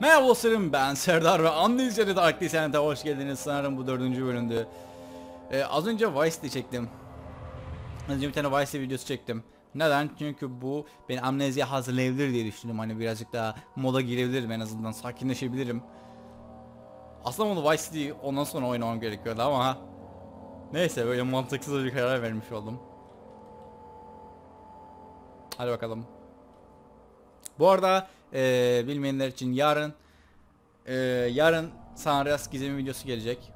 Merhaba dostlarım ben Serdar ve Anlayıcı'da Dark Descent'e hoş geldiniz sanırım bu dördüncü bölümdü. Ee, az önce Vice'de çektim. Az önce bir tane Vice videosu çektim. Neden? Çünkü bu beni amneziye hazırlayabilir diye düşündüm. Hani birazcık daha moda girebilirim en azından sakinleşebilirim. Aslında onu Vice ondan sonra oynamam gerekiyordu ama Neyse böyle mantıksız bir karar vermiş oldum. Hadi bakalım. Bu arada eee, bilmeyenler için yarın eee, yarın San Andreas gizemi videosu gelecek.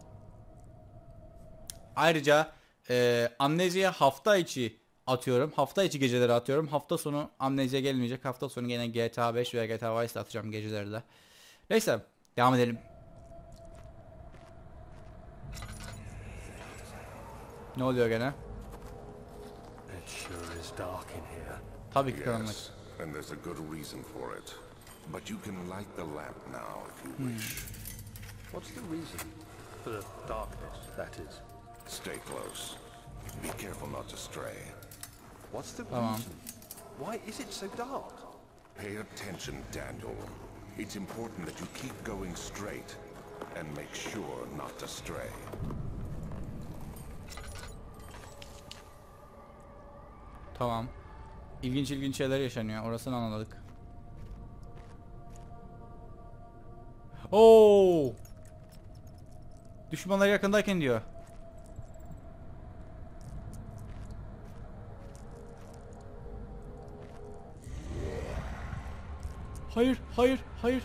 Ayrıca eee Amnesia hafta içi atıyorum. Hafta içi geceleri atıyorum. Hafta sonu Amnesia gelmeyecek. Hafta sonu gene GTA 5 veya GTA Vice atacağım gecelerde. Neyse devam edelim. Ne oluyor gene? Tabii ki karanlık. And there's a good reason for it. But you can light the lamp now if you wish. What's the reason for the darkness, that is? Stay close. Be careful not to stray. What's the Tamam. reason? Why is it so dark? Pay attention, Daniel. It's important that you keep going straight and make sure not to stray. Tamam. İlginç ilginç şeyler yaşanıyor. Orasını anladık. Oo! Düşmanlar yakındayken diyor. Hayır, hayır, hayır.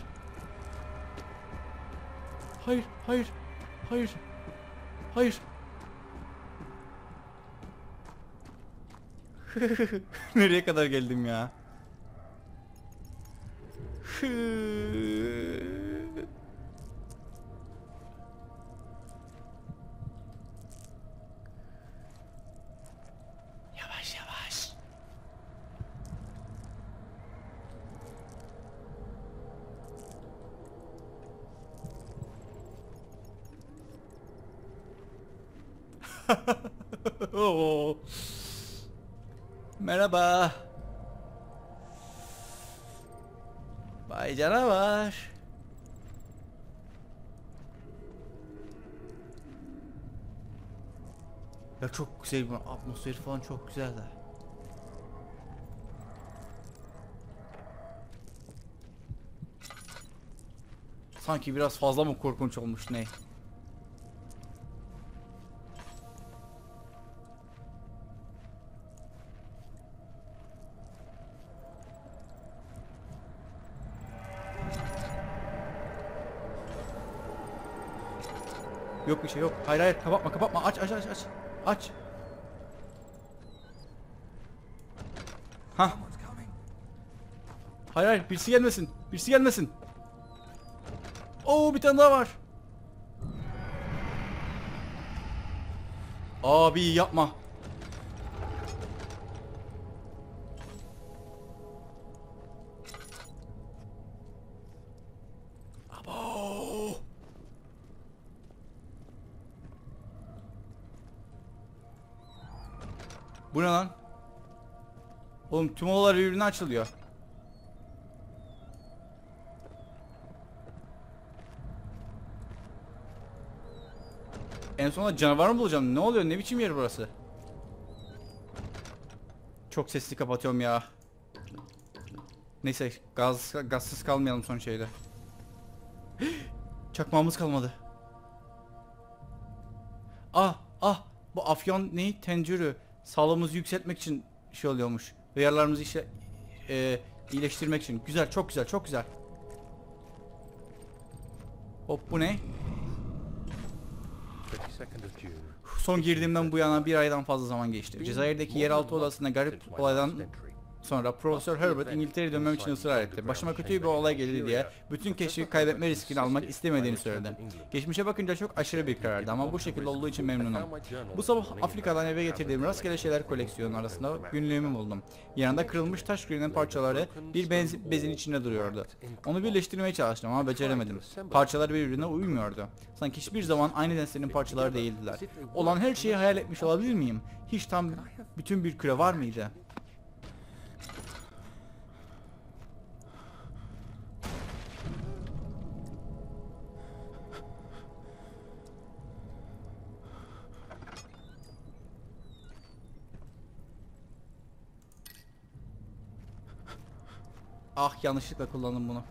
Hayır, hayır, hayır. Hayır. Nereye kadar geldim ya? Oo. Merhaba. Bay canavar. Ya çok güzel bir atmosferi falan çok güzel de. Sanki biraz fazla mı korkunç olmuş ne? Yok bir şey yok. Hayır hayır kapatma kapatma aç aç aç aç. Aç. Ha. Hayır hayır birisi gelmesin. Birisi gelmesin. Oo bir tane daha var. Abi yapma. Bu ne lan? Oğlum tüm odalar birbirine açılıyor. En sonunda canavar mı bulacağım? Ne oluyor? Ne biçim yer burası? Çok sesli kapatıyorum ya. Neyse gaz gazsız kalmayalım son şeyde. Çakmağımız kalmadı. Ah ah bu afyon neyi? Tencürü. Sağlığımızı yükseltmek için şey oluyormuş. Ve yaralarımızı işe e, iyileştirmek için. Güzel çok güzel çok güzel. Hop bu ne? 22nd of June. Son girdiğimden bu yana bir aydan fazla zaman geçti. Cezayir'deki yeraltı odasında garip olaydan sonra Profesör Herbert İngiltere'ye dönmem için ısrar etti. Başıma kötü bir olay geldi diye bütün keşfi kaybetme riskini almak istemediğini söyledi. Geçmişe bakınca çok aşırı bir karardı ama bu şekilde olduğu için memnunum. Bu sabah Afrika'dan eve getirdiğim rastgele şeyler koleksiyonu arasında günlüğümü buldum. Yanında kırılmış taş kürenin parçaları bir benz bezin içinde duruyordu. Onu birleştirmeye çalıştım ama beceremedim. Parçalar birbirine uymuyordu. Sanki hiçbir zaman aynı nesnenin parçaları değildiler. Olan her şeyi hayal etmiş olabilir miyim? Hiç tam bütün bir küre var mıydı? Ah yanlışlıkla kullandım bunu.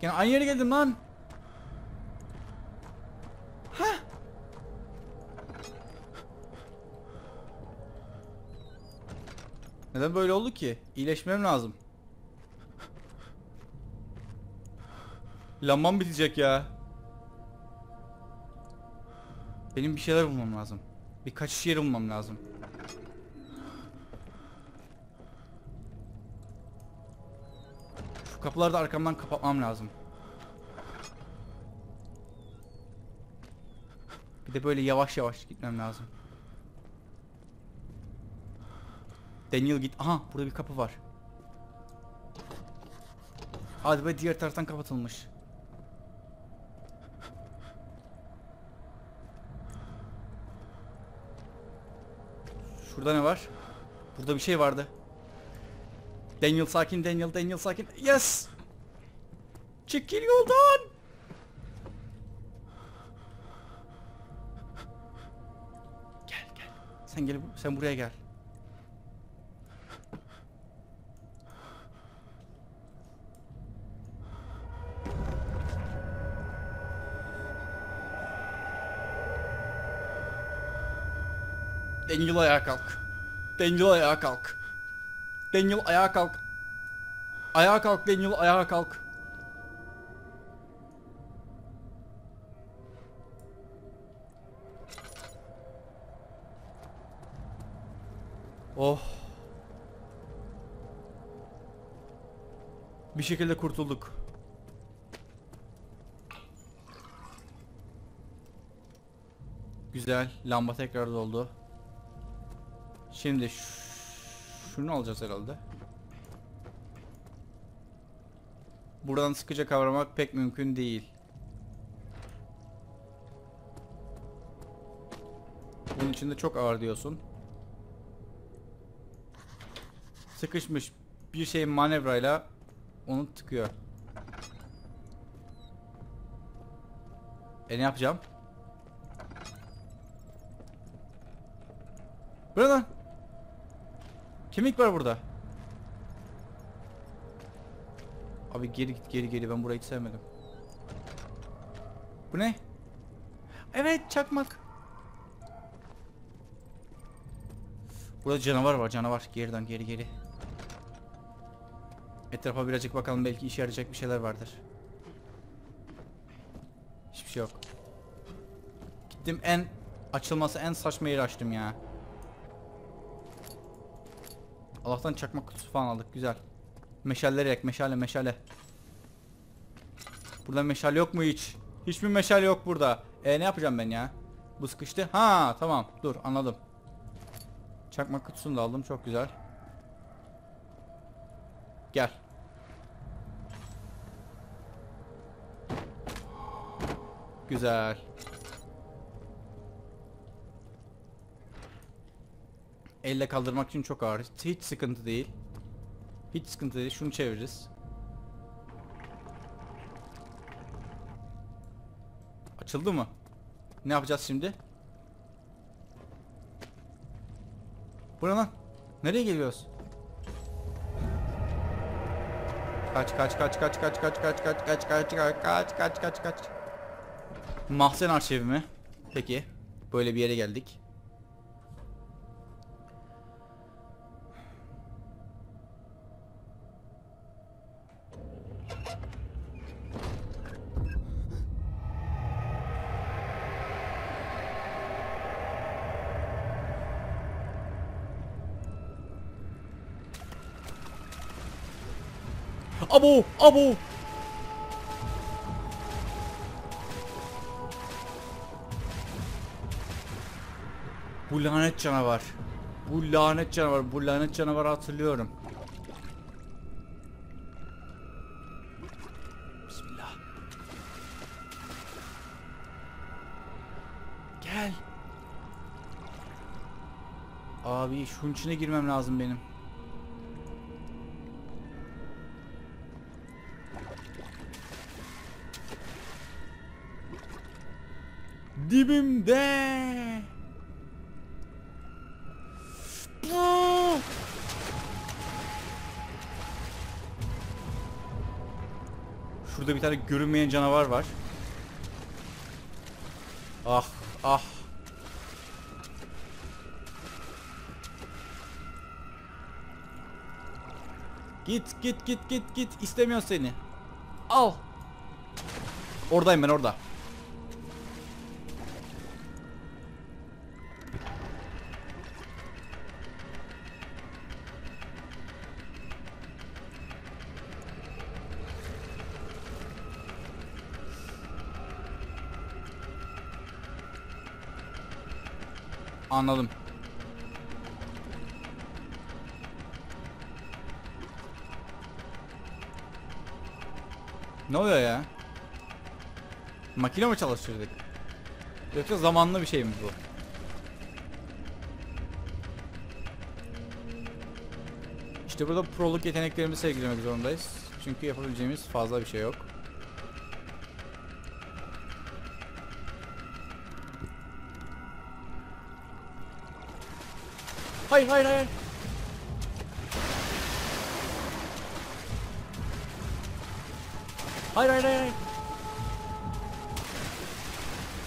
Gene aynı yere geldim lan. Hah. Neden böyle oldu ki? İyileşmem lazım. Lambam bitecek ya. Benim bir şeyler bulmam lazım. Bir kaçış yeri bulmam lazım. Şu kapıları da arkamdan kapatmam lazım. Bir de böyle yavaş yavaş gitmem lazım. Daniel git. Aha burada bir kapı var. Hadi be diğer taraftan kapatılmış. Şurada ne var? Burada bir şey vardı. Daniel sakin, Daniel, Daniel sakin. Yes! Çekil yoldan! Gel gel. Sen gel, sen buraya gel. Daniel ayağa kalk. Daniel ayağa kalk. Daniel ayağa kalk. Ayağa kalk Daniel ayağa kalk. Oh. Bir şekilde kurtulduk. Güzel. Lamba tekrar doldu. Şimdi şunu alacağız herhalde. Buradan sıkıca kavramak pek mümkün değil. Bunun içinde çok ağır diyorsun. Sıkışmış bir şey manevrayla onu tıkıyor. E ne yapacağım? Bu Kemik var burada. Abi geri git geri geri ben burayı hiç sevmedim. Bu ne? Evet çakmak. Burada canavar var canavar. Geriden geri geri. Etrafa birazcık bakalım belki işe yarayacak bir şeyler vardır. Hiçbir şey yok. Gittim en açılması en saçma yeri açtım ya. Allah'tan çakmak kutusu falan aldık güzel. Meşalleri yak meşale meşale. Burada meşale yok mu hiç? Hiçbir meşale yok burada. E ne yapacağım ben ya? Bu sıkıştı. Ha tamam dur anladım. Çakmak kutusunu da aldım çok güzel. Gel. Güzel. Elle kaldırmak için çok ağır. Hiç sıkıntı değil. Hiç sıkıntı değil. Şunu çeviririz. Açıldı mı? Ne yapacağız şimdi? Bu ne lan? Nereye geliyoruz? Kaç kaç kaç kaç kaç kaç kaç kaç kaç kaç kaç kaç kaç kaç kaç Mahzen arşivi mi? Peki. Böyle bir yere geldik. Abo! Abo! Bu lanet canavar. Bu lanet canavar. Bu lanet canavarı hatırlıyorum. Bismillah. Gel. Abi şunun içine girmem lazım benim. Dibimde. Şurada bir tane görünmeyen canavar var. Ah ah. Git git git git git istemiyor seni. Al. Oradayım ben orada. Anladım. Ne oluyor ya? Makine mi çalıştırdık? Yoksa zamanlı bir şey mi bu? İşte burada proluk yeteneklerimizi sergilemek zorundayız. Çünkü yapabileceğimiz fazla bir şey yok. Hayır hayır hayır. Hayır hayır hayır.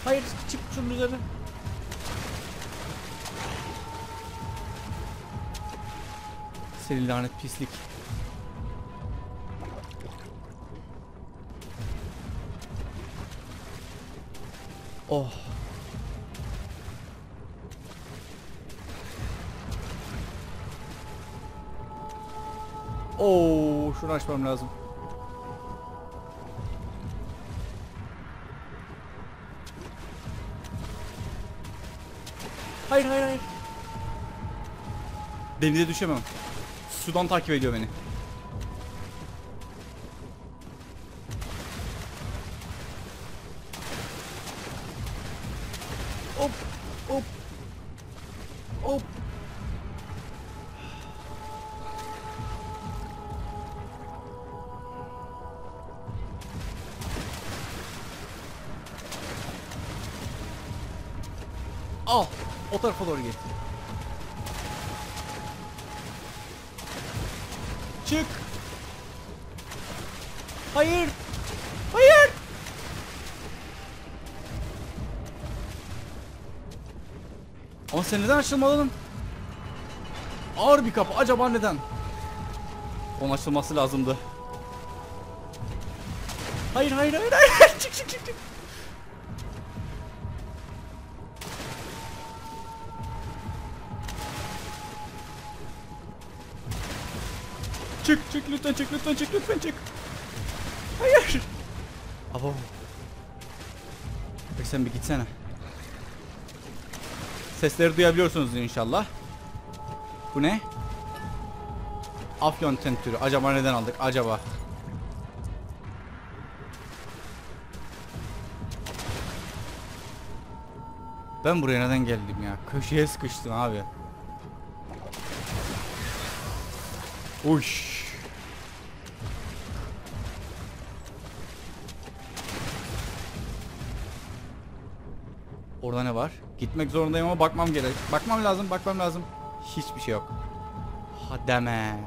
hayır. Çık şunun üzerine. Seni lanet pislik. Oh. Oo, şunu açmam lazım. Hayır hayır hayır. Denize düşemem. Sudan takip ediyor beni. O tarafa doğru git. Çık. Hayır. Hayır. Ama sen neden açılmadın? Ağır bir kapı. Acaba neden? Onun açılması lazımdı. Hayır hayır hayır hayır. çık çık çık çık. Çık çık lütfen çık lütfen çık lütfen çık. Hayır. Abo. Peki sen bir gitsene. Sesleri duyabiliyorsunuz inşallah. Bu ne? Afyon tentürü. Acaba neden aldık? Acaba. Ben buraya neden geldim ya? Köşeye sıkıştım abi. Uş. Orada ne var? Gitmek zorundayım ama bakmam gerek. Bakmam lazım, bakmam lazım. Hiçbir şey yok. Ha deme.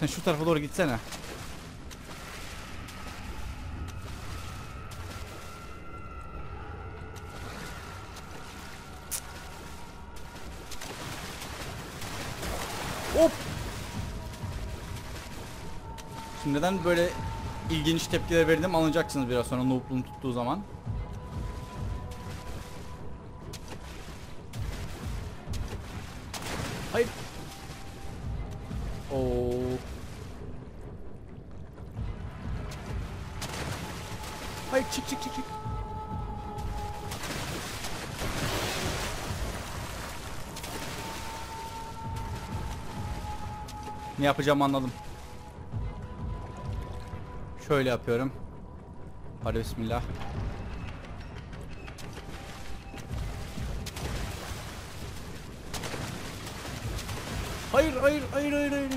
Sen şu tarafa doğru gitsene. Hop. Şimdi neden böyle ilginç tepkiler verdim anlayacaksınız biraz sonra noob'luğum tuttuğu zaman. Hayır çık çık çık çık. Ne yapacağımı anladım. Şöyle yapıyorum. Hadi bismillah. Hayır hayır hayır hayır hayır.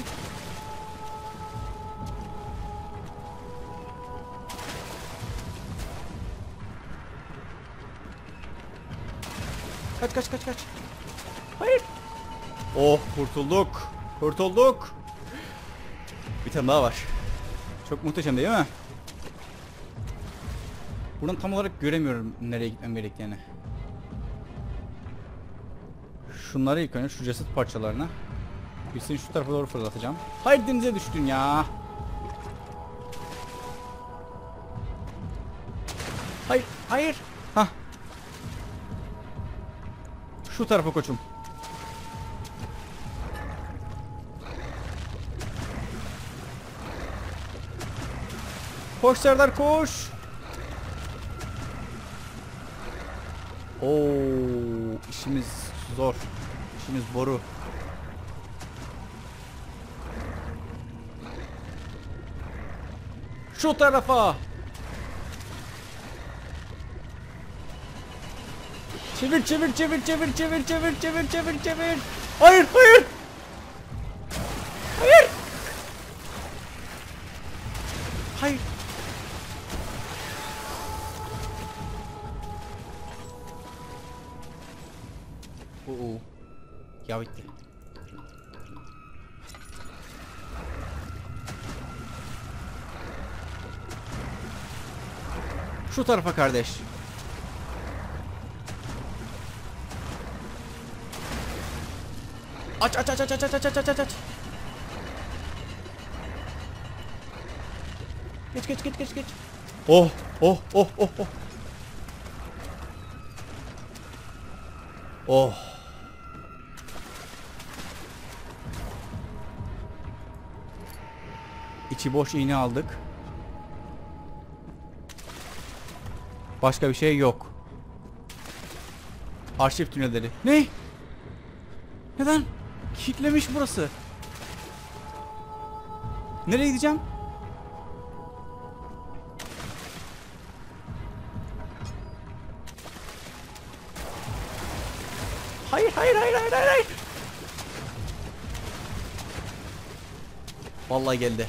Kaç kaç kaç kaç. Hayır. Oh kurtulduk. Kurtulduk. Bir tane daha var. Çok muhteşem değil mi? Buradan tam olarak göremiyorum nereye gitmem gerektiğini. Şunları ilk önce şu ceset parçalarına. Birisini şu tarafa doğru fırlatacağım. Hayır denize düştün ya. Hayır, hayır. Şu tarafa koçum. Koş Serdar koş. Oo, işimiz zor. İşimiz boru. Şu tarafa. Çevir çevir çevir çevir çevir çevir çevir çevir çevir. Hayır hayır. Hayır. Hayır. Oo. Ya bitti. Şu tarafa kardeş. Aç aç aç aç aç aç aç aç aç aç. Geç geç geç geç geç. Oh oh oh oh oh. Oh. İçi boş iğne aldık. Başka bir şey yok. Arşiv tünelleri. Ne? Neden? Kilitlemiş burası. Nereye gideceğim? Hayır hayır hayır hayır hayır. Vallahi geldi.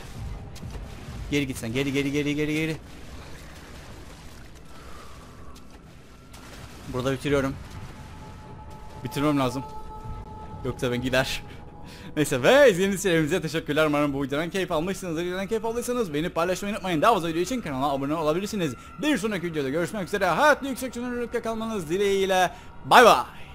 Geri gitsen geri geri geri geri geri. Burada bitiriyorum. Bitirmem lazım. Yoksa ben gider. Neyse ve izlediğiniz için hepinize teşekkürler. Umarım bu videodan keyif almışsınızdır. Videodan keyif aldıysanız beni paylaşmayı unutmayın. Daha fazla video için kanala abone olabilirsiniz. Bir sonraki videoda görüşmek üzere. Hayatlı yüksek çözünürlükte kalmanız dileğiyle. Bay bay.